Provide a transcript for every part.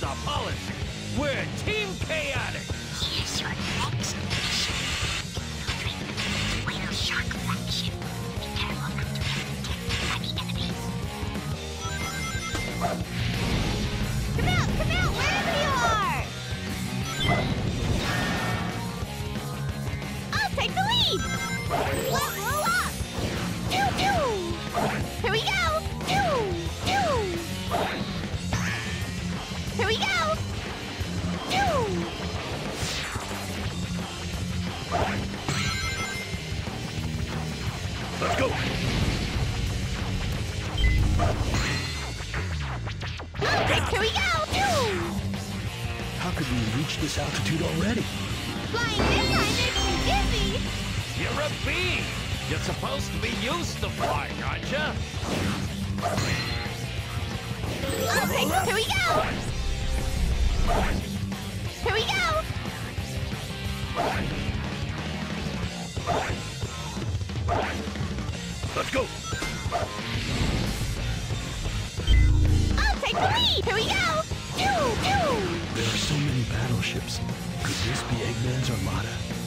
That's policy. We're Team Chaotix. Here's your next mission. Whale Shark. Come out, come out, wherever you are! I'll take the lead! Blow up! Pew, pew! Here we go! Supposed to be used to flying, aren't you? Okay, here we go! Here we go! Let's go! I'll take the lead! Here we go! Pew, pew! There are so many battleships. Could this be Eggman's Armada? Armada!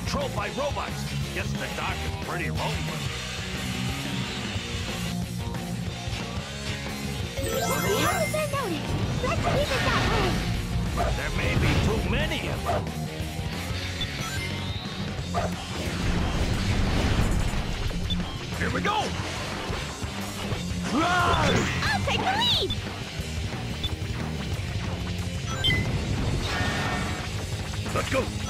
Controlled by robots. Guess the dock is pretty lonely. We haven't been noticed. Let's keep it that way. There may be too many of them. Here we go! Run! I'll take the lead! Let's go!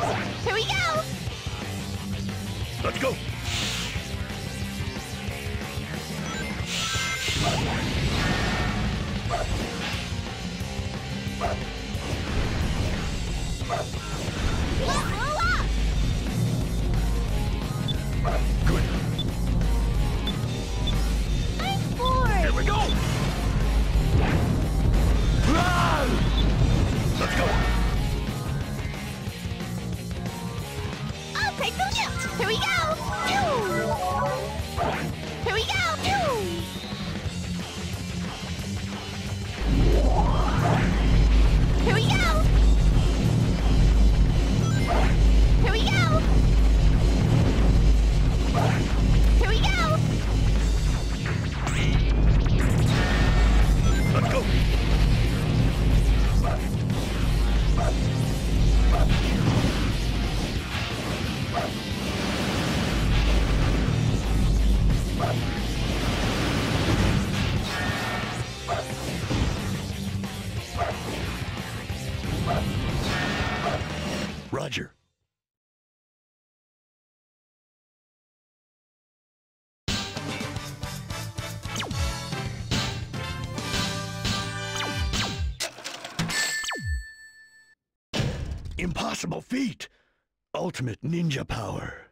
Here we go! Let's go! Here we go! Impossible feat! Ultimate ninja power.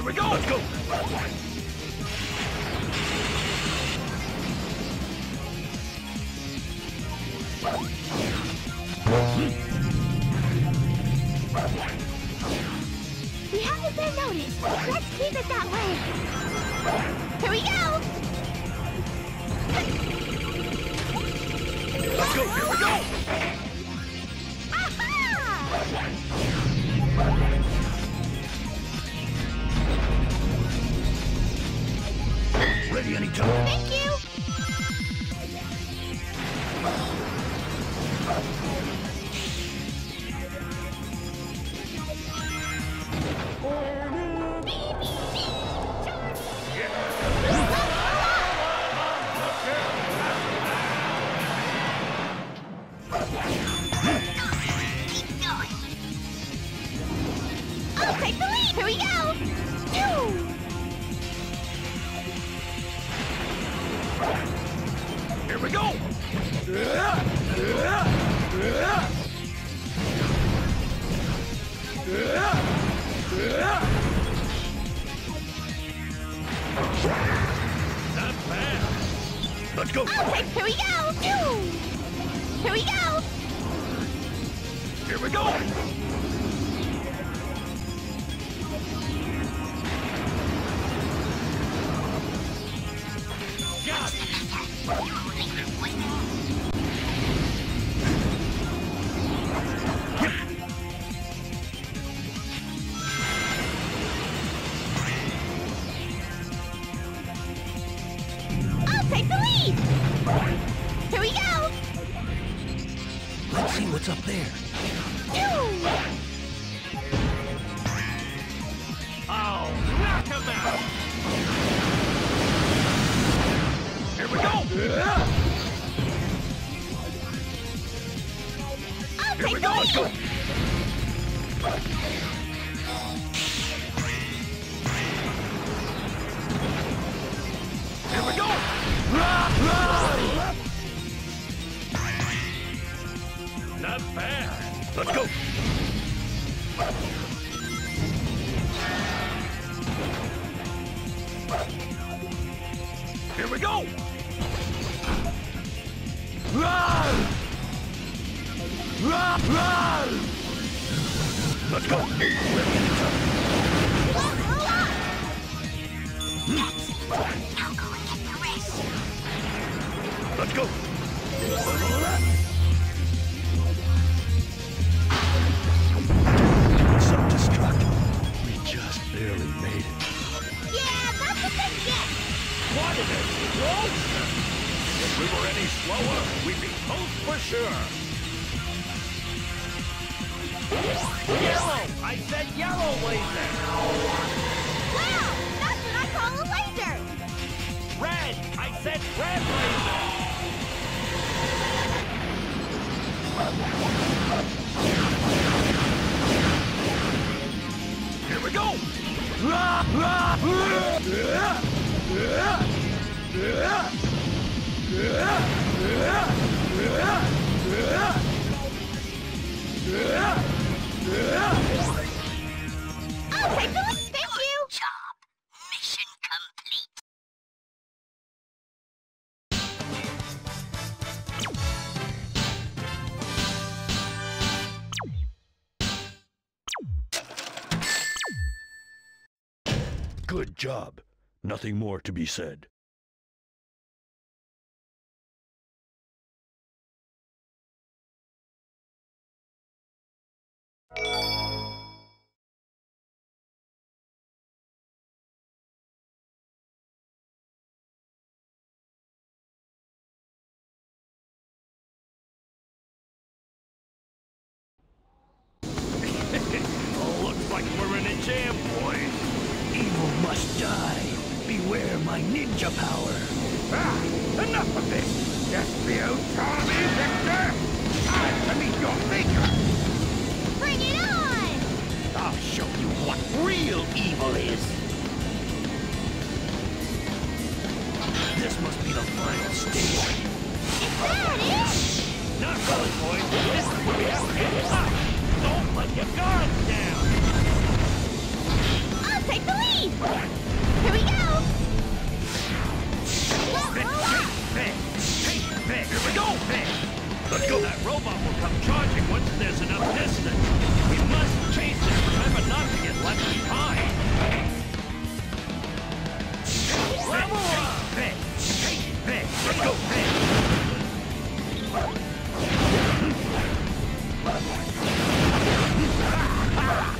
Here we go! Let's go! Here we go. Go. Here we go. Not bad. Let's go. Let's go. Now go and get the rest. Let's go. Self-destruct. We just barely made it. Yeah, that's a big get! What an explosion! If we were any slower, we'd be toast for sure. Yellow! I said yellow laser! Wow! That's what I call a laser! Red! I said red laser! Here we go. Thank you! Job. Mission complete. Good job. Nothing more to be said. My ninja power. Ah, enough of this! Despio Tommy Victor! Time to meet your maker! Bring it on! I'll show you what real evil is! This must be the final stage. Is that it? Not really, boys. This is where we have up. Don't let your guards down. I'll take the lead! Here we go! Here we go! Let's go! That robot will come charging once there's enough distance. We must chase it. Remember not to get left behind. Level up! Let's go! Ha ha!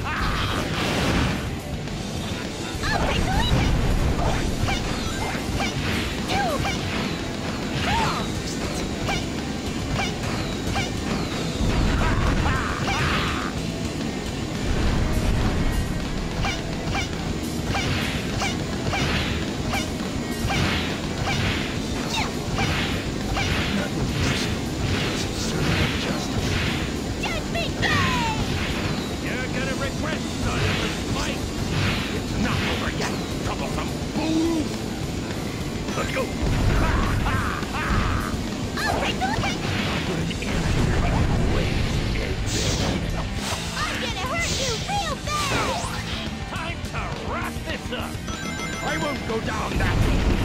go down that way.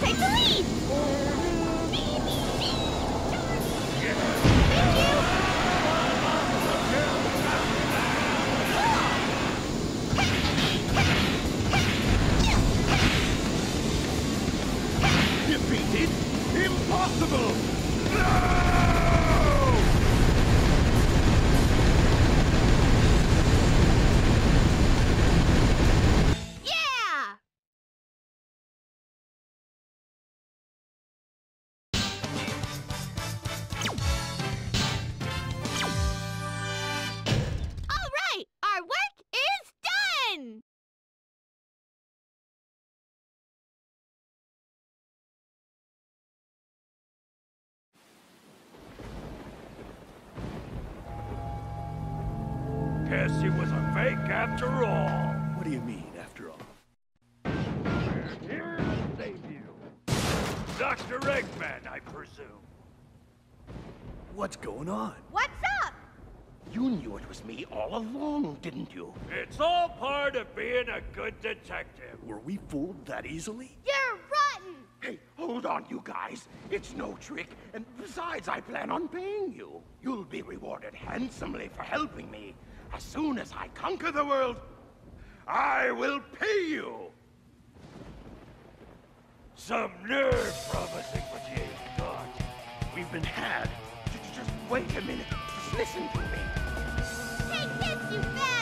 take the lead! After all. What do you mean, after all? We're here to save you. Dr. Eggman, I presume. What's going on? What's up? You knew it was me all along, didn't you? It's all part of being a good detective. Were we fooled that easily? You're rotten! Hey, hold on, you guys. It's no trick, and besides, I plan on paying you. You'll be rewarded handsomely for helping me. As soon as I conquer the world, I will pay you. Some nerve promising what you ain't got. We've been had. J- j- Just wait a minute. Just listen to me. Take this, you bad